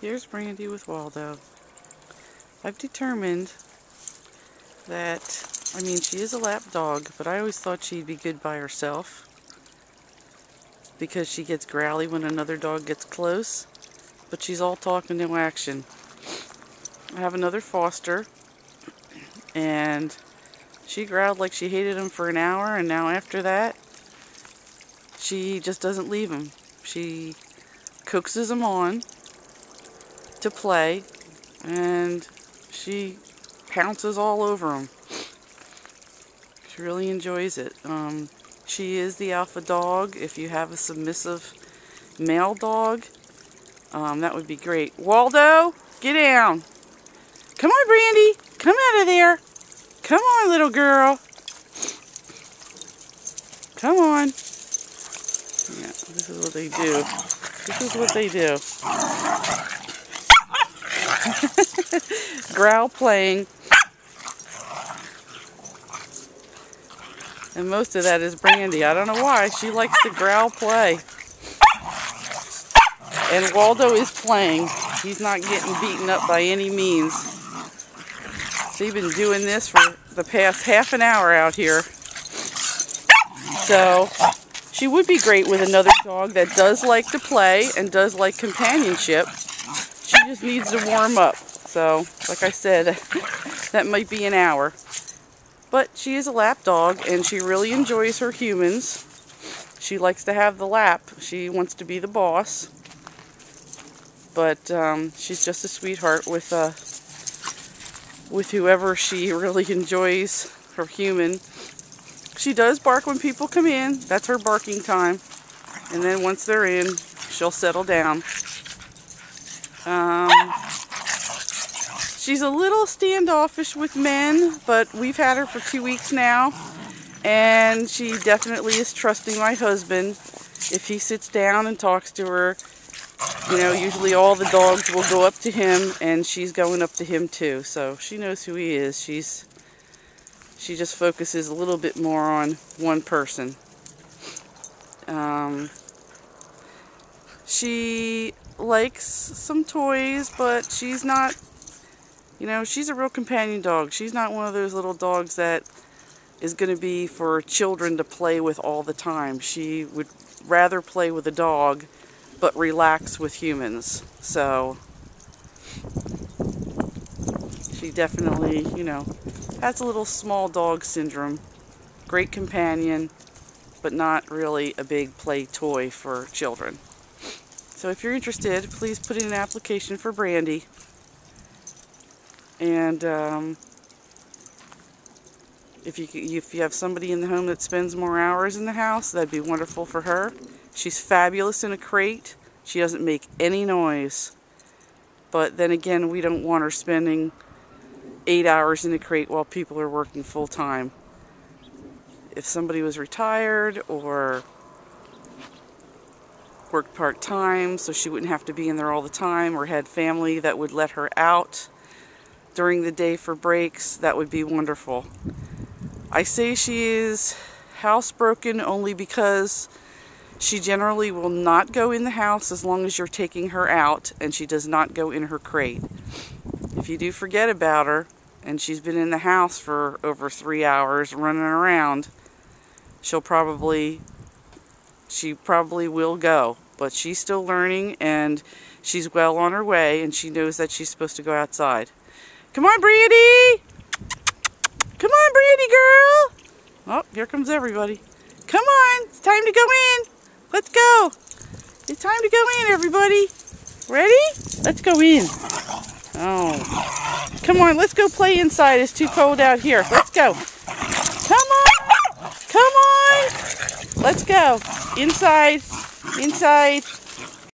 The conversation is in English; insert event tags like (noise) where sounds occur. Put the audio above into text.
Here's Brandy with Waldo. I've determined that, I mean, she is a lap dog, but I always thought she'd be good by herself because she gets growly when another dog gets close, but she's all talk and no action. I have another foster, and she growled like she hated him for an hour, and now after that, she just doesn't leave him. She coaxes him on to play, and she pounces all over him. She really enjoys it. Um, she is the alpha dog. If you have a submissive male dog, um, that would be great. Waldo, get down. Come on, Brandy. Come out of there. Come on, little girl. Come on. Yeah, this is what they do. This is what they do. (laughs) Growl playing. And most of that is Brandy. I don't know why. She likes to growl play. And Waldo is playing. He's not getting beaten up by any means. She's been doing this for the past half an hour out here. So, she would be great with another dog that does like to play and does like companionship. Just needs to warm up. So, like I said, (laughs) that might be an hour. But she is a lap dog and she really enjoys her humans. She likes to have the lap. She wants to be the boss. But um, she's just a sweetheart with uh, with whoever she (laughs) really enjoys her human. She does bark when people come in. That's her barking time. And then once they're in, she'll settle down. Um, She's a little standoffish with men, but we've had her for two weeks now. And she definitely is trusting my husband. If he sits down and talks to her, you know, usually all the dogs will go up to him and she's going up to him too. So she knows who he is. She's she just focuses a little bit more on one person. Um, she likes some toys, but she's not you know, she's a real companion dog. She's not one of those little dogs that is going to be for children to play with all the time. She would rather play with a dog but relax with humans. So she definitely, you know, has a little small dog syndrome. Great companion, but not really a big play toy for children. So if you're interested, please put in an application for Brandy. And um, if you if you have somebody in the home that spends more hours in the house, that'd be wonderful for her. She's fabulous in a crate. She doesn't make any noise. But then again, we don't want her spending eight hours in a crate while people are working full time. If somebody was retired or worked part time so she wouldn't have to be in there all the time or had family that would let her out during the day for breaks, that would be wonderful. I say she is housebroken only because she generally will not go in the house as long as you're taking her out and she does not go in her crate. If you do forget about her and she's been in the house for over three hours running around, she'll probably, she probably will go. But she's still learning and she's well on her way and she knows that she's supposed to go outside. Come on, Brandy! Come on, Brandy girl! Oh, here comes everybody. Come on, it's time to go in. Let's go. It's time to go in, everybody. Ready? Let's go in. Oh. Come on, let's go play inside. It's too cold out here. Let's go. Come on. Come on. Let's go. Inside. Inside.